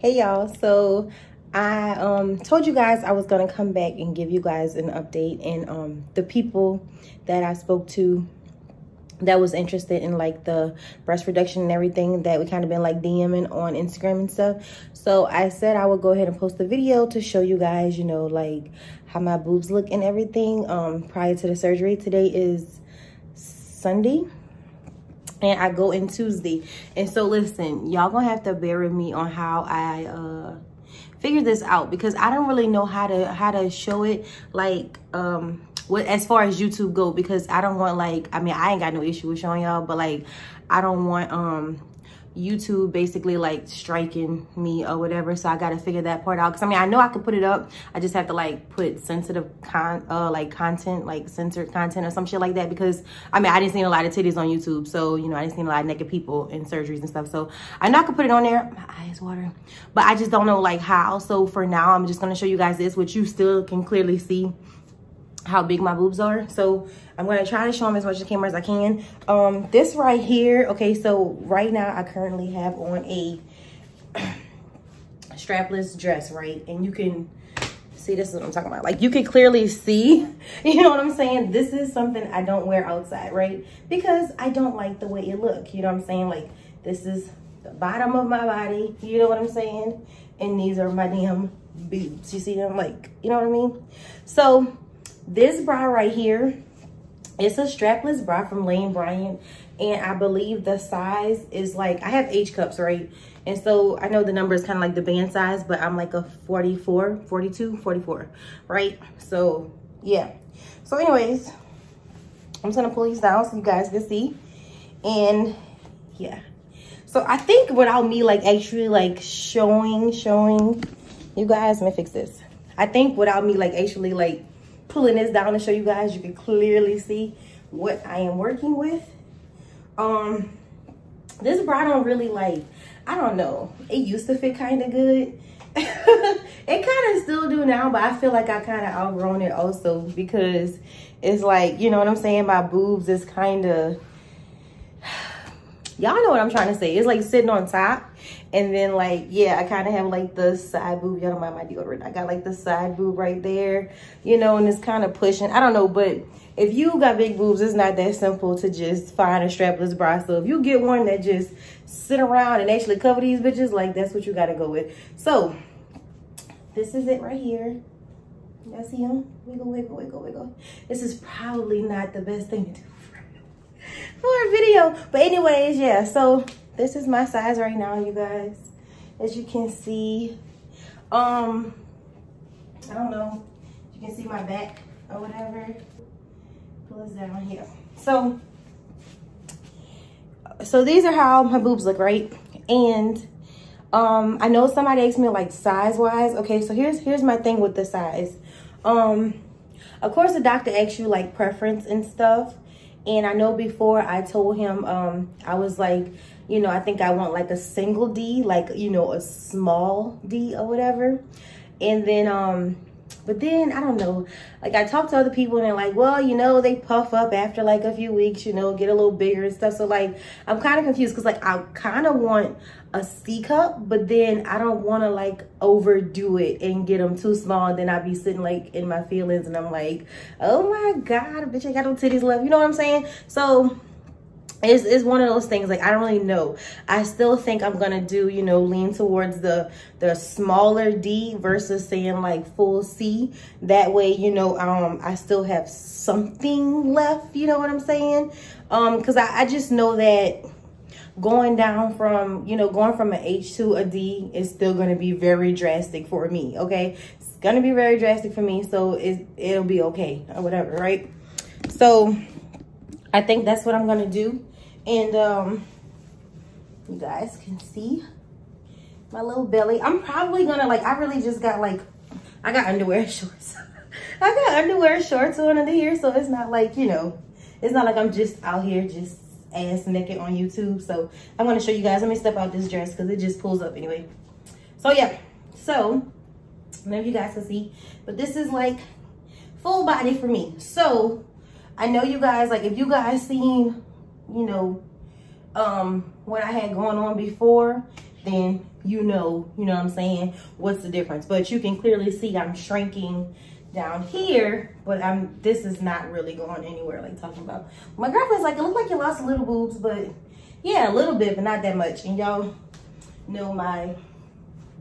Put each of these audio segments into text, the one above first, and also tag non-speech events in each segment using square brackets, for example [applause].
hey y'all so i um told you guys i was gonna come back and give you guys an update and um the people that i spoke to that was interested in like the breast reduction and everything that we kind of been like DMing on Instagram and stuff. So I said I would go ahead and post the video to show you guys, you know, like how my boobs look and everything um, prior to the surgery. Today is Sunday and I go in Tuesday. And so listen, y'all gonna have to bear with me on how I uh figure this out because I don't really know how to how to show it like um what as far as YouTube go because I don't want like I mean I ain't got no issue with showing y'all but like I don't want um YouTube basically like striking me or whatever. So I got to figure that part out. Cause I mean, I know I could put it up. I just have to like put sensitive con uh like content, like censored content or some shit like that. Because I mean, I didn't see a lot of titties on YouTube. So, you know, I didn't see a lot of naked people in surgeries and stuff. So I know I could put it on there. My eyes water. But I just don't know like how. So for now, I'm just going to show you guys this, which you still can clearly see how big my boobs are. So I'm gonna try to show them as much of the camera as I can. Um, this right here, okay, so right now I currently have on a [clears throat] strapless dress, right? And you can see, this is what I'm talking about. Like you can clearly see, [laughs] you know what I'm saying? This is something I don't wear outside, right? Because I don't like the way it look, you know what I'm saying? Like this is the bottom of my body, you know what I'm saying? And these are my damn boobs, you see them? Like, you know what I mean? So this bra right here, it's a strapless bra from Lane Bryant. And I believe the size is like, I have H cups, right? And so I know the number is kind of like the band size, but I'm like a 44, 42, 44, right? So yeah. So anyways, I'm just gonna pull these down so you guys can see. And yeah. So I think without me like actually like showing, showing you guys, let me fix this. I think without me like actually like pulling this down to show you guys, you can clearly see what I am working with. Um, this bra don't really like, I don't know. It used to fit kind of good. [laughs] it kind of still do now, but I feel like I kind of outgrown it also because it's like, you know what I'm saying? My boobs is kind of, [sighs] y'all know what I'm trying to say. It's like sitting on top and then like, yeah, I kind of have like the side boob. Y'all don't mind my deodorant. I got like the side boob right there, you know, and it's kind of pushing. I don't know, but if you got big boobs, it's not that simple to just find a strapless bra. So if you get one that just sit around and actually cover these bitches, like that's what you got to go with. So this is it right here. Y'all see him? Wiggle, wiggle, wiggle, wiggle. This is probably not the best thing to do for, [laughs] for a video. But anyways, yeah. So this is my size right now, you guys. As you can see, um, I don't know. You can see my back or whatever. Pull this down here. So, so these are how my boobs look, right? And um, I know somebody asked me like size wise. Okay, so here's here's my thing with the size. Um, of course, the doctor asks you like preference and stuff. And I know before I told him, um, I was like, you know, I think I want like a single D, like, you know, a small D or whatever. And then, um, but then, I don't know, like I talked to other people and they're like, well, you know, they puff up after like a few weeks, you know, get a little bigger and stuff. So like, I'm kind of confused because like I kind of want a C cup, but then I don't want to like overdo it and get them too small. And then I'd be sitting like in my feelings and I'm like, oh my God, bitch, I got no titties left. You know what I'm saying? So it's, it's one of those things like i don't really know. I still think i'm gonna do you know lean towards the the smaller d versus saying like full c. That way you know um i still have something left you know what i'm saying? Um because I, I just know that going down from you know going from an h to a d is still to be very drastic for me okay? It's to be very drastic for me so it, it'll be okay or whatever right? So I think that's what I'm gonna do. And um, you guys can see my little belly. I'm probably gonna like, I really just got like, I got underwear [laughs] shorts. I got underwear shorts on under here. So it's not like, you know, it's not like I'm just out here just ass naked on YouTube. So I'm gonna show you guys. Let me step out this dress because it just pulls up anyway. So yeah, so maybe you guys can see, but this is like full body for me. So I know you guys, like if you guys seen you know, um, what I had going on before, then you know, you know what I'm saying, what's the difference. But you can clearly see I'm shrinking down here, but I'm this is not really going anywhere like talking about. My girlfriend's like, it looked like you lost a little boobs, but yeah, a little bit, but not that much. And y'all know my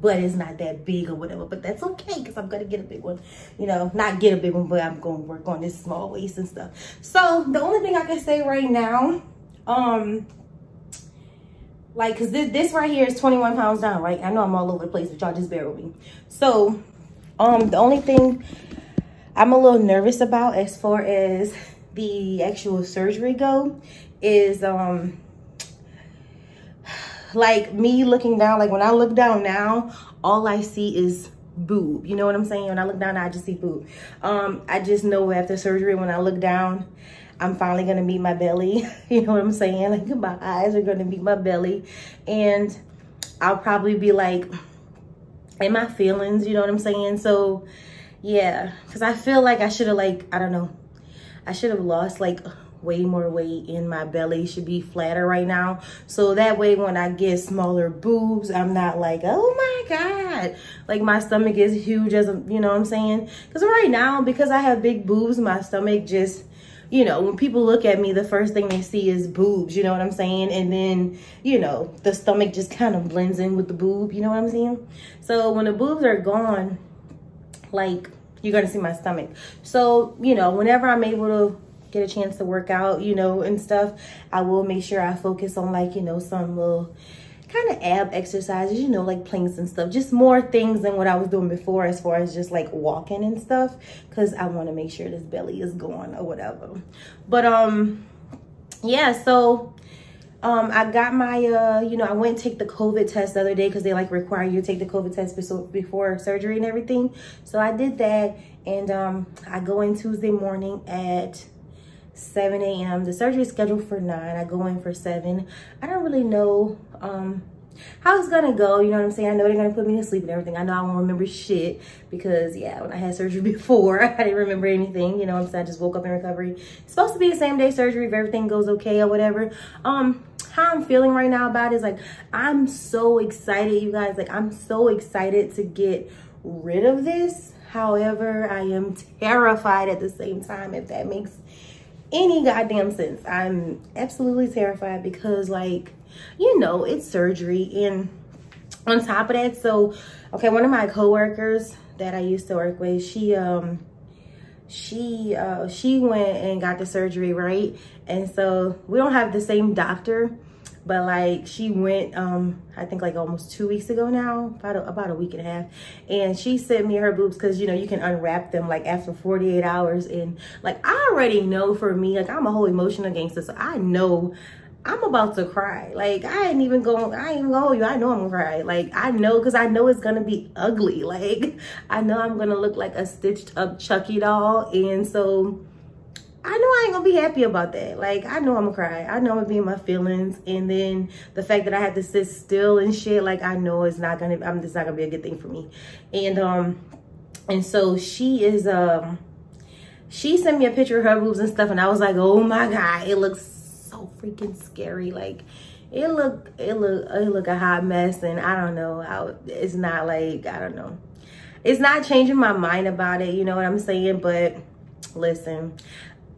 butt is not that big or whatever, but that's okay because I'm gonna get a big one. You know, not get a big one, but I'm gonna work on this small waist and stuff. So the only thing I can say right now, um, like, cause this, this right here is 21 pounds down, right? I know I'm all over the place, but y'all just bear with me. So, um, the only thing I'm a little nervous about as far as the actual surgery go is, um, like me looking down, like when I look down now, all I see is boob. You know what I'm saying? When I look down, I just see boob. Um, I just know after surgery, when I look down, I'm finally gonna meet my belly. [laughs] you know what I'm saying? Like my eyes are gonna meet my belly. And I'll probably be like in my feelings, you know what I'm saying? So yeah, cause I feel like I should have like, I don't know, I should have lost like way more weight in my belly should be flatter right now so that way when i get smaller boobs i'm not like oh my god like my stomach is huge as you know what i'm saying because right now because i have big boobs my stomach just you know, when people look at me, the first thing they see is boobs, you know what I'm saying? And then, you know, the stomach just kind of blends in with the boob, you know what I'm saying? So when the boobs are gone, like, you're going to see my stomach. So, you know, whenever I'm able to get a chance to work out, you know, and stuff, I will make sure I focus on like, you know, some little kind of ab exercises, you know, like planks and stuff. Just more things than what I was doing before as far as just like walking and stuff. Cause I want to make sure this belly is gone or whatever. But um, yeah, so um, I got my, uh, you know, I went and take the COVID test the other day because they like require you to take the COVID test before surgery and everything. So I did that and um, I go in Tuesday morning at 7 a.m. The surgery is scheduled for 9. I go in for 7. I don't really know um, how it's going to go. You know what I'm saying? I know they're going to put me to sleep and everything. I know I won't remember shit because, yeah, when I had surgery [laughs] before, I didn't remember anything. You know what I'm saying? I just woke up in recovery. It's supposed to be a same day surgery if everything goes okay or whatever. Um, how I'm feeling right now about it is like, I'm so excited, you guys. Like, I'm so excited to get rid of this. However, I am terrified at the same time, if that makes any goddamn sense. I'm absolutely terrified because like, you know, it's surgery and on top of that, so okay, one of my coworkers that I used to work with, she um she uh she went and got the surgery, right? And so we don't have the same doctor but like she went um i think like almost two weeks ago now about a, about a week and a half and she sent me her boobs because you know you can unwrap them like after 48 hours and like i already know for me like i'm a whole emotional gangster so i know I'm about to cry. Like I ain't even going, I ain't even gonna you. I know I'm gonna cry. Like I know, cause I know it's gonna be ugly. [laughs] Like I know I'm gonna look like a stitched up Chucky doll. And so I know I ain't gonna be happy about that. Like, I know I'm gonna cry. I know I'm gonna be in my feelings. And then the fact that I have to sit still and shit, like, I know it's not gonna, I'm just not gonna be a good thing for me. And, um, and so she is, um, she sent me a picture of her boobs and stuff. And I was like, oh my God, it looks so freaking scary. Like, it look, it look, it look a hot mess. And I don't know how, it's not like, I don't know. It's not changing my mind about it. You know what I'm saying? But listen,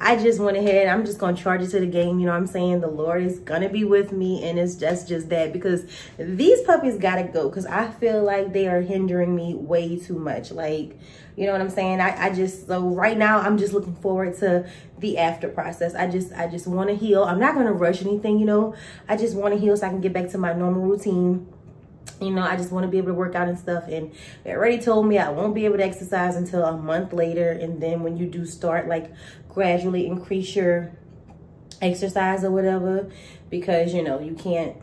I just went ahead. I'm just going to charge it to the game. You know what I'm saying? The Lord is going to be with me. And it's just, just that because these puppies got to go because I feel like they are hindering me way too much. Like, you know what I'm saying? I, I just, so right now I'm just looking forward to the after process. I just, I just want to heal. I'm not going to rush anything, you know. I just want to heal so I can get back to my normal routine you know, I just want to be able to work out and stuff. And they already told me I won't be able to exercise until a month later. And then when you do start, like, gradually increase your exercise or whatever because you know you can't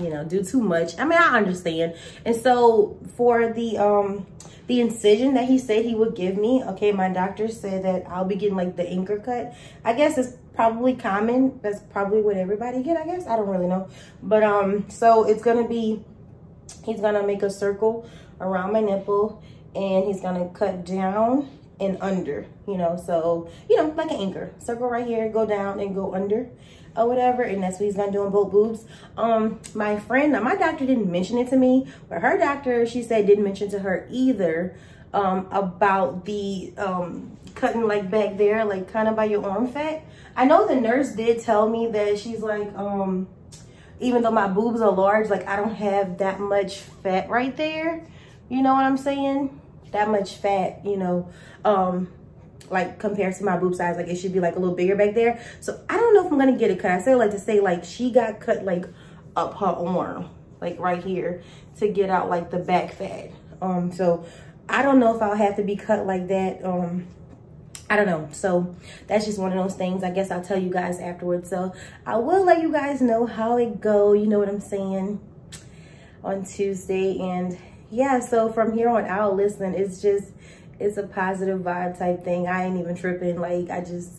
you know do too much i mean i understand and so for the um the incision that he said he would give me okay my doctor said that i'll be getting like the anchor cut i guess it's probably common that's probably what everybody get i guess i don't really know but um so it's gonna be he's gonna make a circle around my nipple and he's gonna cut down and under, you know, so, you know, like an anchor. Circle right here, go down and go under. or whatever and that's what he's gonna do on both boobs um my friend now my doctor didn't mention it to me but her doctor she said didn't mention to her either um about the um cutting like back there like kind of by your arm fat i know the nurse did tell me that she's like um even though my boobs are large like i don't have that much fat right there. You know what i'm saying? That much fat you know um like compared to my boob size. Like it should be like a little bigger back there. So i don't know if i'm gonna get it cut. I say like to say like she got cut like up her arm like right here to get out like the back fat. Um so i don't know if i'll have to be cut like that. Um I don't know. So that's just one of those things. I guess I'll tell you guys afterwards. So I will let you guys know how it go. You know what I'm saying? On Tuesday. And yeah, so from here on out, listen, it's just it's a positive vibe type thing. I ain't even tripping. Like, I just,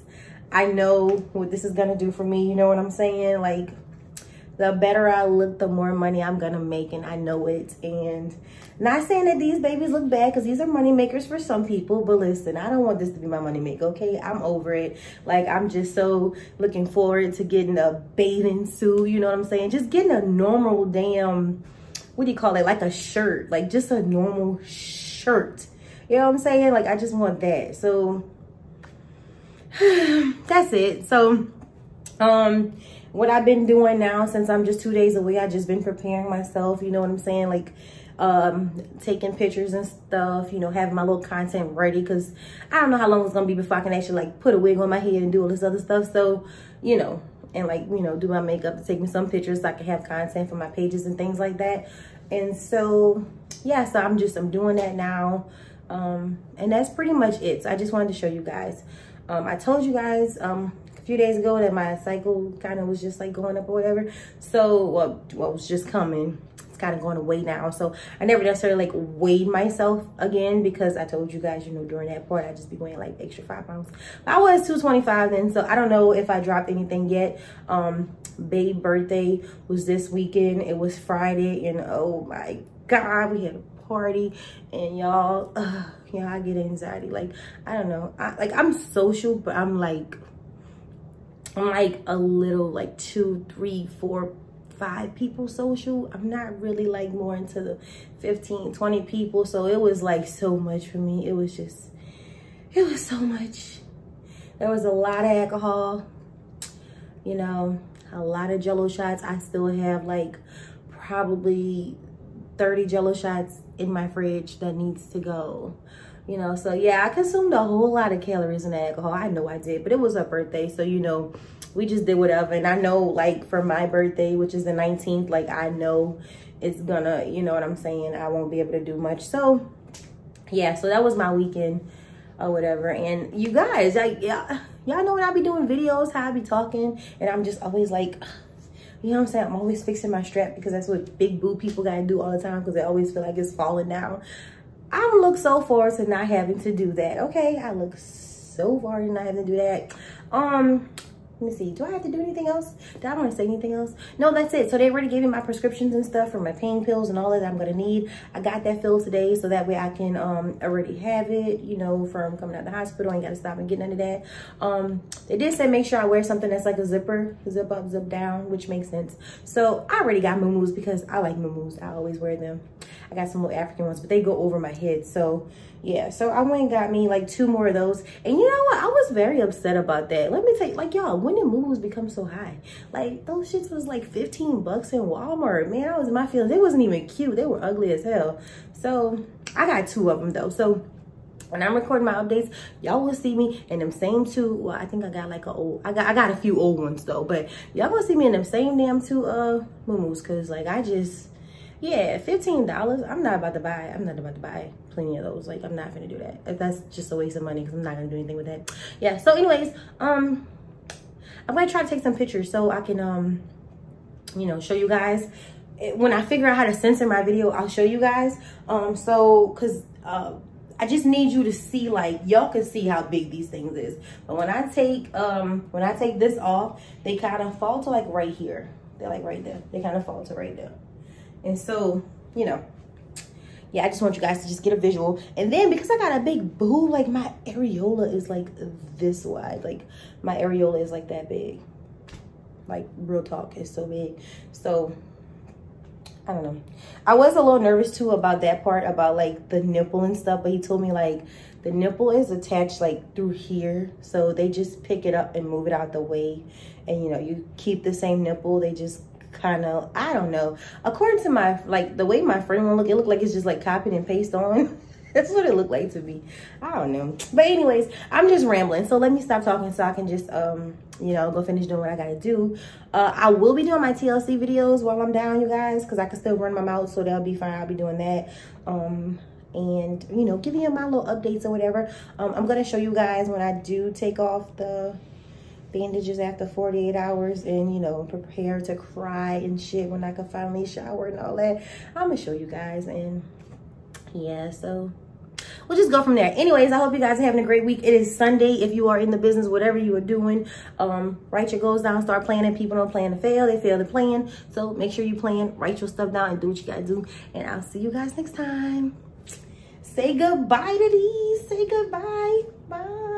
I know what this is going to do for me. You know what I'm saying? Like, the better I look, the more money I'm going to make. And I know it. And not saying that these babies look bad because these are money makers for some people. But listen, I don't want this to be my money maker, okay? I'm over it. Like, I'm just so looking forward to getting a bathing suit. You know what I'm saying? Just getting a normal damn, what do you call it? Like a shirt. Like, just a normal shirt you know what I'm saying? Like, I just want that. So, [sighs] that's it. So, um, what I've been doing now since I'm just two days away, I just been preparing myself. You know what I'm saying? Like, um, taking pictures and stuff, you know, having my little content ready because I don't know how long it's going to be before I can actually, like, put a wig on my head and do all this other stuff. So, you know, and, like, you know, do my makeup take me some pictures so I can have content for my pages and things like that. And so, yeah, so I'm just, I'm doing that now. Um, and that's pretty much it. So I just wanted to show you guys. Um, I told you guys um, a few days ago that my cycle kind of was just like going up or whatever. So well, what was just coming kind of going away now. So I never necessarily like weighed myself again because I told you guys, you know, during that part, I'd just be weighing like extra five pounds. But I was 225 then, so I don't know if I dropped anything yet. Um, babe birthday was this weekend. It was Friday and oh my God, we had a party and y'all uh, yeah i get anxiety like i don't know I, like i'm social but i'm like i'm like a little like two three four five people social. I'm not really like more into the 15 20 people so it was like so much for me. It was just it was so much. There was a lot of alcohol you know a lot of jello shots. I still have like probably 30 jello shots in my fridge that needs to go you know so yeah i consumed a whole lot of calories and alcohol i know i did but it was her birthday so you know we just did whatever and i know like for my birthday which is the 19th like i know it's gonna you know what i'm saying i won't be able to do much so yeah so that was my weekend or whatever and you guys like yeah y'all know when i be doing videos how i be talking and i'm just always like you know what I'm saying? I'm always fixing my strap because that's what big boob people gotta do all the time because they always feel like it's falling down. I look so forward to not having to do that. Okay, I look so forward to not having to do that. Um, let me see. Do I have to do anything else? Do I want to say anything else? No, that's it. So they already gave me my prescriptions and stuff for my pain pills and all that I'm to need. I got that filled today so that way I can um, already have it, you know, from coming out of the hospital. I ain't got to stop and get none of that. Um, they did say make sure I wear something that's like a zipper, zip up, zip down, which makes sense. So I already got moo because I like moo I always wear them. I got some little African ones, but they go over my head. So yeah, so I went and got me like two more of those. And you know what? I was very upset about that. Let me tell you, like y'all, when did moo become so high? Like those shits was like 15 bucks in Walmart. Man, I was in my feelings. They wasn't even cute. They were ugly as hell. So I got two of them though. So when I'm recording my updates, y'all will see me in them same two. Well, I think I got like a old, I got I got a few old ones though, but y'all will see me in them same damn two uh moo cause like I just yeah, $15. I'm not about to buy, I'm not about to buy plenty of those. Like, I'm not gonna do that. That's just a waste of money because I'm not gonna do anything with that. Yeah, so anyways, um, I'm gonna try to take some pictures so I can, um, you know, show you guys. When I figure out how to censor my video, I'll show you guys. Um, so, cause, uh, I just need you to see like y'all can see how big these things is. But when I take um when I take this off, they kind of fall to like right here. They're like right there. They kind of fall to right there. And so, you know, yeah, I just want you guys to just get a visual. And then because I got a big boob, like my areola is like this wide. Like my areola is like that big. Like real talk, it's so big. So I don't know. I was a little nervous too about that part about like the nipple and stuff, but he told me like the nipple is attached like through here. So they just pick it up and move it out the way. And you know, you keep the same nipple. They just kind of, I don't know. According to my, like the way my friend will look, it looked like it's just like copied and paste on. [laughs] That's what it looked like to me. I don't know. But anyways, I'm just rambling. So let me stop talking so I can just, um, you know, go finish doing what I got to do. Uh, I will be doing my TLC videos while I'm down, you guys, because I can still run my mouth. So that'll be fine. I'll be doing that. Um, and, you know, giving you my little updates or whatever. Um, I'm going to show you guys when I do take off the bandages after 48 hours and you know prepare to cry and shit when I can finally shower and all that. I'm gonna show you guys and yeah so we'll just go from there. Anyways i hope you guys are having a great week. It is sunday. If you are in the business whatever you are doing um write your goals down. Start planning. People don't plan to fail. They fail to plan. So make sure you plan. Write your stuff down and do what you gotta do. And i'll see you guys next time. Say goodbye to these. Say goodbye. Bye